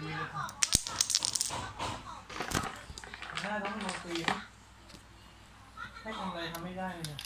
ได้ต้องลงตีให้ทำอะไรทำไม่ได้เลย